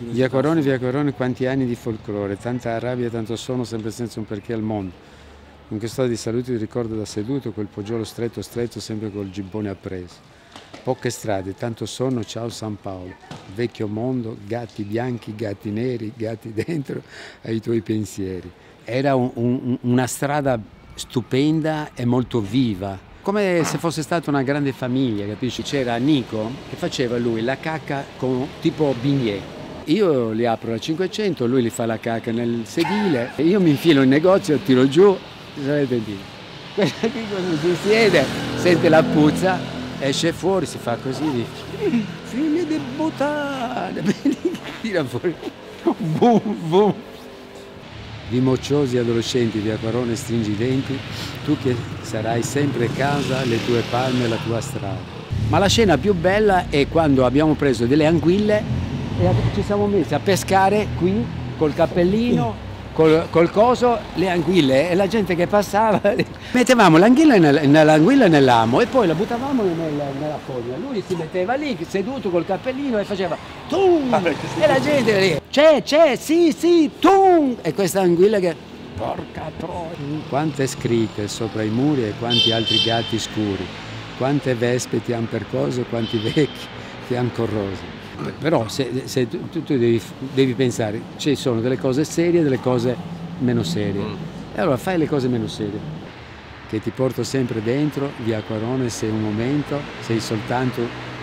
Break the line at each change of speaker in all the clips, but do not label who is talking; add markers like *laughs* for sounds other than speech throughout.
Via Corone, via Corone, quanti anni di folklore, tanta rabbia, tanto sonno, sempre senza un perché al mondo. In questo stato di salute ti ricordo da seduto quel poggiolo stretto stretto, sempre col gibbone appreso. Poche strade, tanto sonno, ciao San Paolo. Vecchio mondo, gatti bianchi, gatti neri, gatti *laughs* dentro ai tuoi pensieri. Era un, un, una strada stupenda e molto viva, come se fosse stata una grande famiglia, capisci? C'era Nico che faceva lui la cacca con tipo bignè io li apro a 500, lui li fa la cacca nel sedile, io mi infilo in negozio, tiro giù, sarete lì. Questa qui quando si siede, sente la puzza, esce fuori, si fa così, dice, figli di puttana, *laughs* tira fuori, boom, boom. Di mocciosi adolescenti di Acquarone stringi i denti, tu che sarai sempre casa, le tue palme, la tua strada. Ma la scena più bella è quando abbiamo preso delle anguille e ci siamo messi a pescare qui col cappellino, col, col coso, le anguille e la gente che passava. *laughs* Mettevamo l'anguilla nell'anguilla nell'amo e poi la buttavamo nel, nella foglia. Lui si metteva lì seduto col cappellino e faceva tum! E la gente lì, c'è, c'è, sì, sì, tum! E questa anguilla che porca troia! Quante scritte sopra i muri e quanti altri gatti scuri, quante vespe ti hanno percoso, quanti vecchi ti hanno corroso però se, se tu, tu devi, devi, pensare, ci sono delle cose serie e delle cose meno serie. Mm. E allora fai le cose meno serie, che ti porto sempre dentro, via Quarone sei un momento, sei soltanto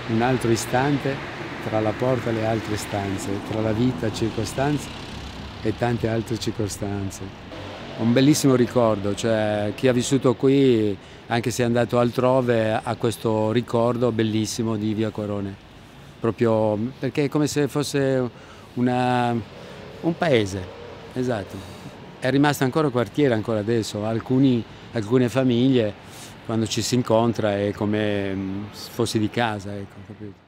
un altro istante tra la porta e le altre stanze, tra la vita, circostanze e tante altre circostanze. Un bellissimo ricordo, cioè chi ha vissuto qui, anche se è andato altrove, ha questo ricordo bellissimo di via Quarone proprio perché è come se fosse una, un paese, esatto. È rimasto ancora quartiere ancora adesso, Alcuni, alcune famiglie quando ci si incontra è come se fossi di casa, ecco, capito?